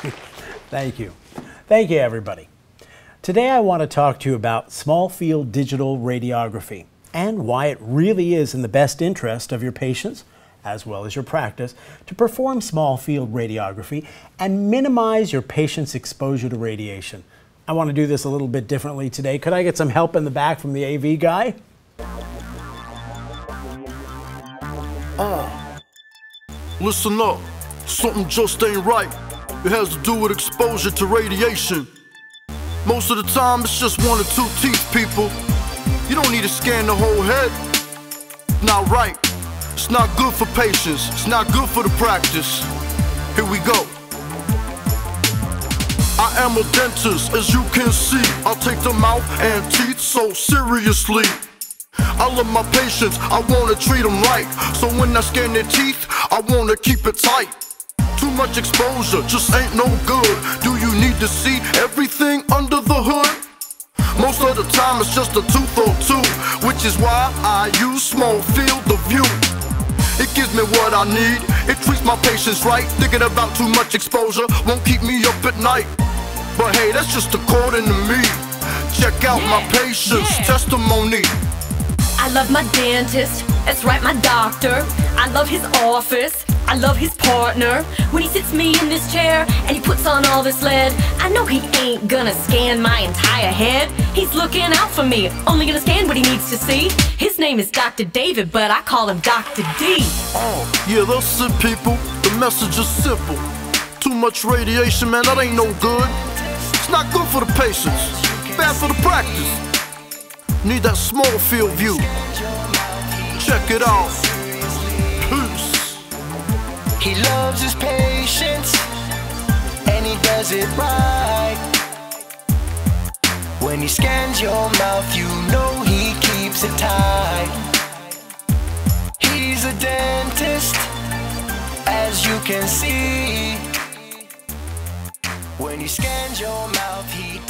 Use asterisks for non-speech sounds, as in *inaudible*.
*laughs* Thank you. Thank you, everybody. Today, I want to talk to you about small field digital radiography and why it really is in the best interest of your patients as well as your practice to perform small field radiography and minimize your patient's exposure to radiation. I want to do this a little bit differently today. Could I get some help in the back from the AV guy? Oh. Listen up, something just ain't right. It has to do with exposure to radiation. Most of the time, it's just one or two teeth, people. You don't need to scan the whole head. Not right. It's not good for patients. It's not good for the practice. Here we go. I am a dentist, as you can see. I take the mouth and teeth so seriously. I love my patients, I wanna treat them right. So when I scan their teeth, I wanna keep it tight. Too much exposure just ain't no good. Do you need to see everything under the hood? Most of the time it's just a tooth or two, which is why I use small field of view. It gives me what I need, it treats my patients right. Thinking about too much exposure won't keep me up at night. But hey, that's just according to me. Check out my Yeah, patient's yeah. testimony. I love my dentist, that's right, my doctor. I love his office, I love his partner. When he sits me in this chair and he puts on all this lead, I know he ain't gonna scan my entire head. He's looking out for me, only gonna scan what he needs to see. His name is Dr. David, but I call him Dr. D. Oh, yeah, that's it, people. The message is simple. Too much radiation, man, that ain't no good. It's not good for the patients, bad for the practice. Need that small field view. Check it out. He loves his patients and he does it right. When he scans your mouth, you know he keeps it tight. He's a dentist, as you can see. When he scans your mouth, he